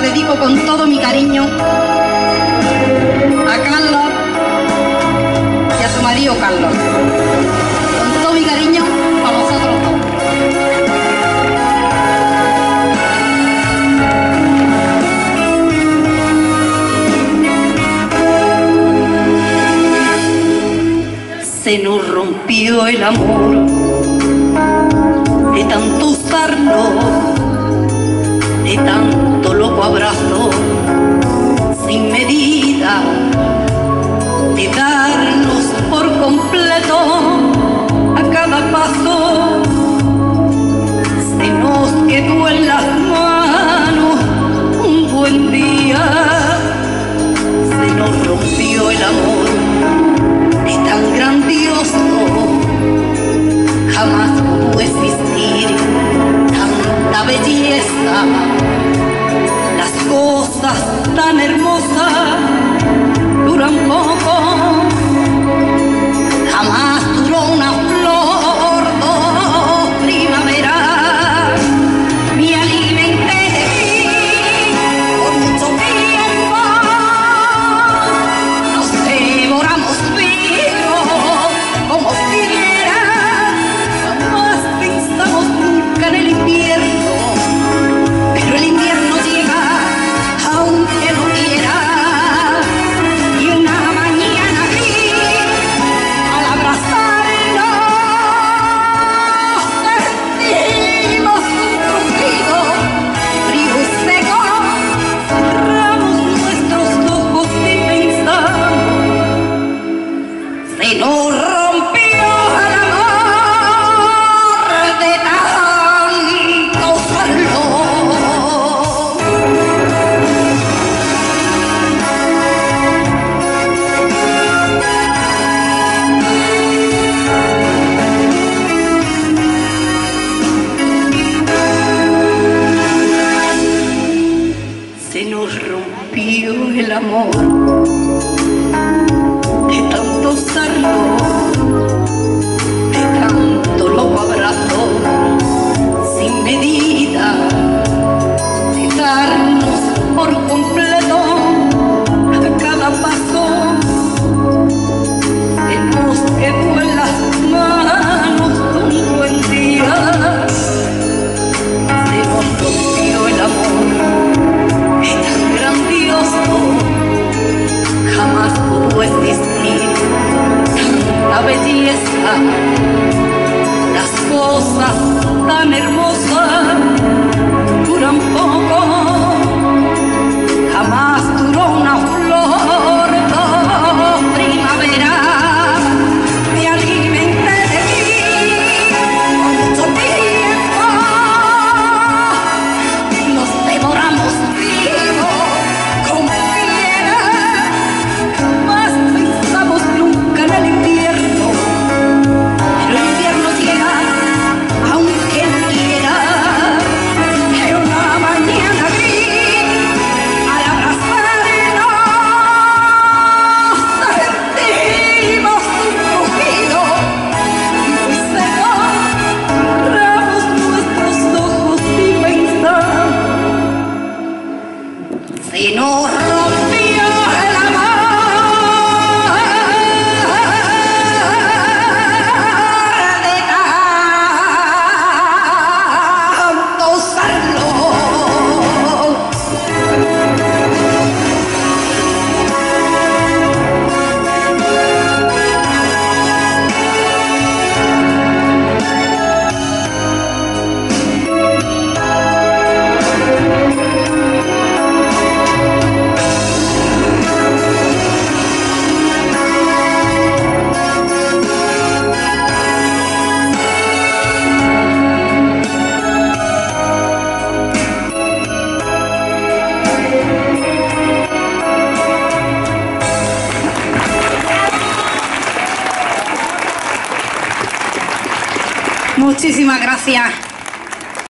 dedico con todo mi cariño a Carlos y a su marido Carlos. Con todo mi cariño para vosotros dos. Se nos rompió el amor de tanto el amor de tantos arreglos. Muchísimas gracias.